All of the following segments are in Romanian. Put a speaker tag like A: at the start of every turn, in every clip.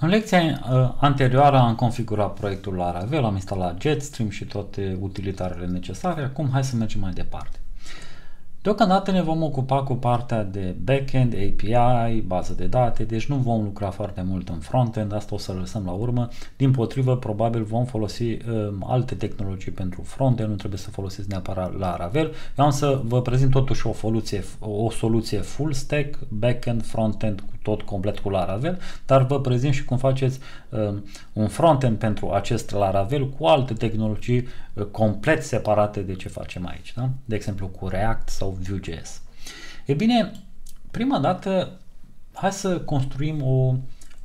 A: În lecția uh, anterioară am configurat proiectul Laravel, am instalat Jetstream și toate utilitarele necesare. Acum hai să mergem mai departe. Deocamdată ne vom ocupa cu partea de backend, API, bază de date, deci nu vom lucra foarte mult în frontend, asta o să lăsăm la urmă. Din potrivă, probabil vom folosi uh, alte tehnologii pentru frontend, nu trebuie să folosiți neapărat Laravel. Eu am să vă prezint totuși o soluție, o soluție full stack, backend, frontend, tot complet cu Laravel, dar vă prezint și cum faceți uh, un frontend pentru acest Laravel cu alte tehnologii uh, complet separate de ce facem aici, da? de exemplu cu React sau Vue.js. E bine, prima dată, hai să construim o,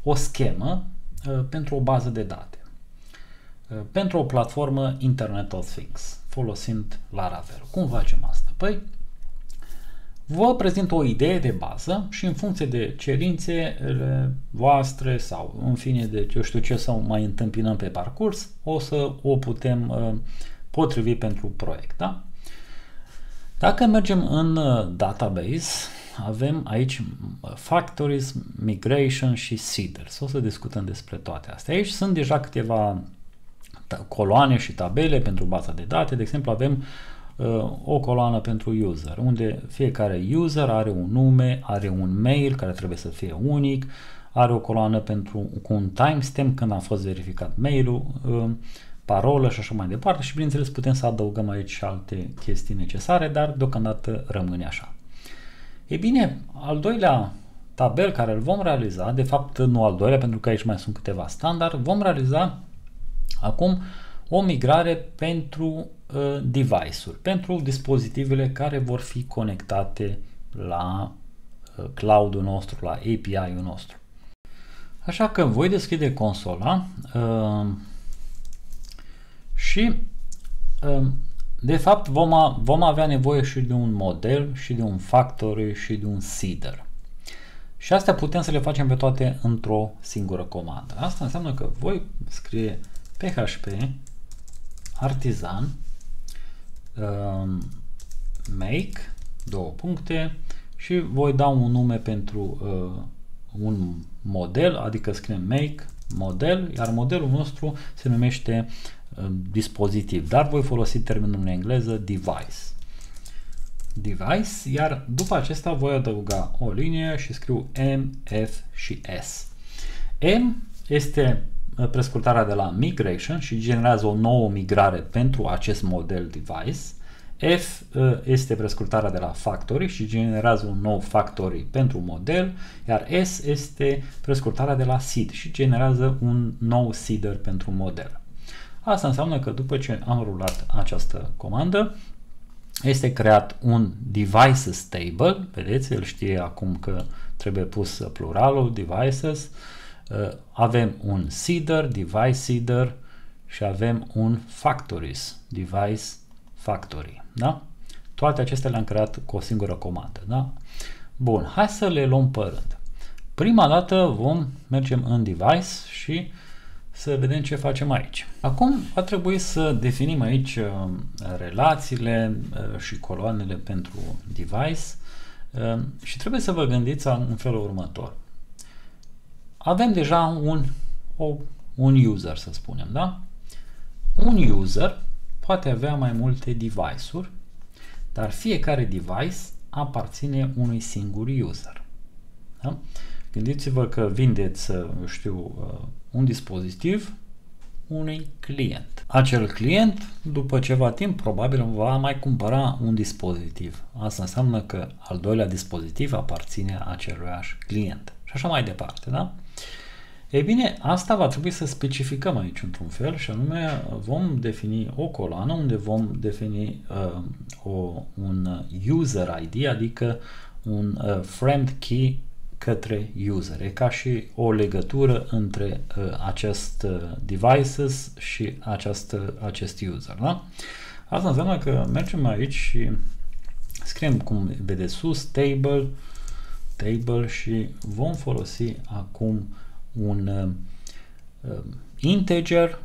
A: o schemă uh, pentru o bază de date, uh, pentru o platformă Internet of Things, folosind Laravel. Cum facem asta? Păi, Vă prezint o idee de bază și în funcție de cerințele voastre sau în fine de eu știu ce să mai întâmpinăm pe parcurs, o să o putem uh, potrivi pentru proiect. Da? Dacă mergem în uh, database, avem aici uh, factories, migration și seeders. O să discutăm despre toate astea. Aici sunt deja câteva coloane și tabele pentru baza de date. De exemplu, avem uh, Uh, o coloană pentru user, unde fiecare user are un nume, are un mail care trebuie să fie unic, are o coloană pentru, cu un timestamp când a fost verificat mailul, uh, parolă și așa mai departe și bineînțeles putem să adăugăm aici și alte chestii necesare, dar deocamdată rămâne așa. E bine, al doilea tabel care îl vom realiza, de fapt nu al doilea pentru că aici mai sunt câteva standard, vom realiza acum o migrare pentru uh, device-uri, pentru dispozitivele care vor fi conectate la uh, cloud-ul nostru, la API-ul nostru. Așa că voi deschide consola uh, și uh, de fapt vom, a, vom avea nevoie și de un model și de un factory și de un seeder. Și astea putem să le facem pe toate într-o singură comandă. Asta înseamnă că voi scrie php artizan uh, make două puncte și voi da un nume pentru uh, un model, adică scriem make model, iar modelul nostru se numește uh, dispozitiv, dar voi folosi termenul în engleză device. Device, iar după acesta voi adăuga o linie și scriu M, F și S. M este Uh, prescurtarea de la migration și generează o nouă migrare pentru acest model device. F uh, este prescurtarea de la factory și generează un nou factory pentru model, iar S este prescurtarea de la seed și generează un nou seeder pentru model. Asta înseamnă că după ce am rulat această comandă, este creat un devices table, vedeți, el știe acum că trebuie pus pluralul devices, Uh, avem un seeder, device seeder și avem un factories, device factory. Da? Toate acestea le-am creat cu o singură comandă. Da? Bun, hai să le luăm pe rând. Prima dată vom mergem în device și să vedem ce facem aici. Acum va trebui să definim aici uh, relațiile uh, și coloanele pentru device și trebuie să vă gândiți în felul următor avem deja un, o, un user, să spunem, da? Un user poate avea mai multe device-uri, dar fiecare device aparține unui singur user. Da? Gândiți-vă că vindeți, eu știu, uh, un dispozitiv unui client. Acel client, după ceva timp, probabil va mai cumpăra un dispozitiv. Asta înseamnă că al doilea dispozitiv aparține aceluiași client. Și așa mai departe, da? Ei bine, asta va trebui să specificăm aici într-un fel și anume vom defini o coloană unde vom defini uh, o, un user ID, adică un uh, friend key către user. E ca și o legătură între uh, acest uh, devices și acest, uh, acest user. Da? Asta înseamnă că mergem aici și scriem cum vedeți sus, table, table și vom folosi acum un uh, integer,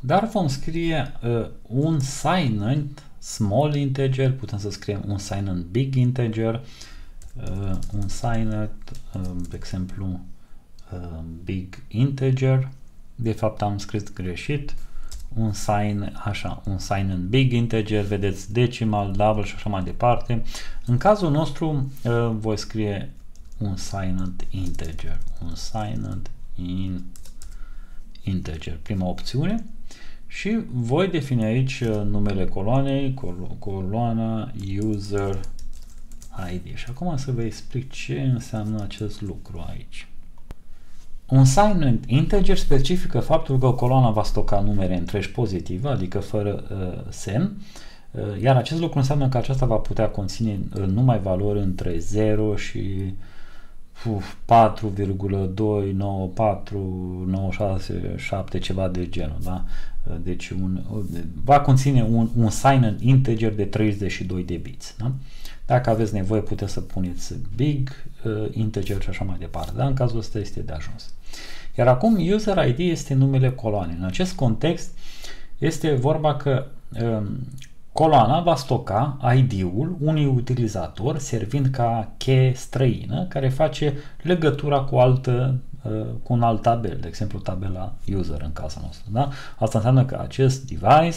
A: dar vom scrie uh, un signant small integer, putem să scriem un signant big integer, uh, un signant, uh, de exemplu, uh, big integer, de fapt am scris greșit, un sign, așa, un sign în big integer, vedeți decimal, double și așa mai departe. În cazul nostru uh, voi scrie un signed integer, un signed in integer, prima opțiune. Și voi defini aici uh, numele coloanei, colo coloana user ID. Și acum să vă explic ce înseamnă acest lucru aici. Un sign integer specifică faptul că coloana va stoca numere întregi pozitive, adică fără uh, semn, uh, iar acest lucru înseamnă că aceasta va putea conține uh, numai valori între 0 și 4,29496 ceva de genul, da? Deci un, va conține un, un sign integer de 32 de bits, da? Dacă aveți nevoie puteți să puneți big, uh, integer și așa mai departe, dar în cazul ăsta este de ajuns. Iar acum user ID este numele coloanei. În acest context este vorba că um, Coloana va stoca ID-ul unui utilizator servind ca cheie străină care face legătura cu, altă, uh, cu un alt tabel, de exemplu tabela user în cazul nostru. Da? Asta înseamnă că acest device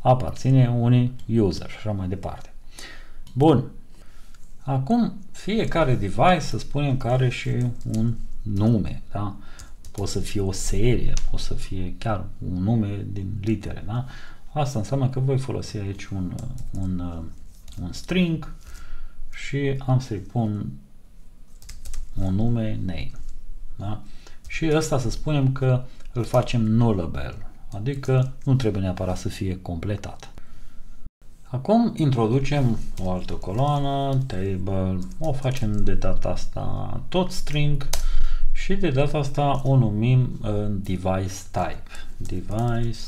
A: aparține unui user și așa mai departe. Bun. Acum fiecare device să spunem că are și un nume. Da? Poate să fie o serie, poate să fie chiar un nume din litere. Da? Asta înseamnă că voi folosi aici un, un, un string și am să-i pun un nume name. Da? Și ăsta să spunem că îl facem nullable, adică nu trebuie neapărat să fie completat. Acum introducem o altă coloană, table, o facem de data asta tot string și de data asta o numim uh, device type. Device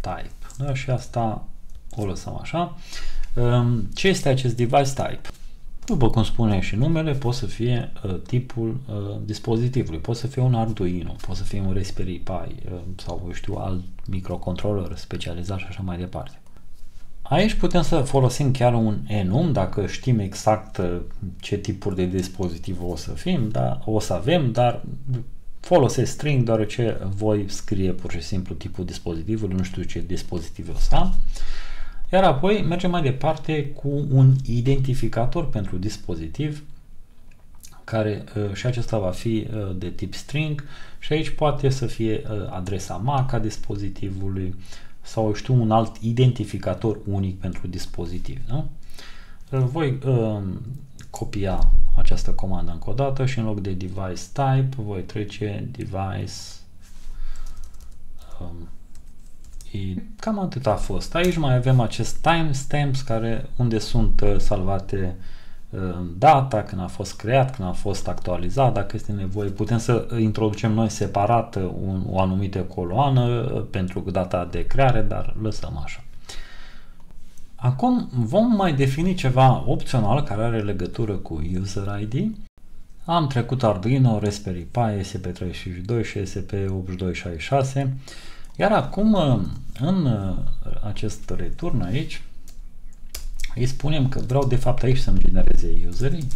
A: type. Da? Și asta o lăsăm așa. Um, ce este acest device type? După cum spune și numele, poate să fie uh, tipul uh, dispozitivului, poate să fie un Arduino, poate să fie un Raspberry Pi uh, sau, eu știu, alt microcontroller specializat și așa mai departe. Aici putem să folosim chiar un enum dacă știm exact uh, ce tipuri de dispozitiv o să fim, da, o să avem, dar folosesc string deoarece voi scrie pur și simplu tipul dispozitivului, nu știu ce dispozitiv o să am. Iar apoi mergem mai departe cu un identificator pentru dispozitiv care uh, și acesta va fi uh, de tip string și aici poate să fie uh, adresa MAC a dispozitivului sau știu un alt identificator unic pentru dispozitiv. Da? Uh, voi uh, copia această comandă încă o dată și în loc de device type voi trece device um, e, cam atât a fost. Aici mai avem acest timestamps care unde sunt uh, salvate uh, data, când a fost creat, când a fost actualizat, dacă este nevoie. Putem să introducem noi separat un, o anumită coloană uh, pentru data de creare, dar lăsăm așa. Acum vom mai defini ceva opțional care are legătură cu User ID. Am trecut Arduino, Raspberry Pi, SP32 și SP8266. Iar acum în acest return aici îi spunem că vreau de fapt aici să-mi genereze userii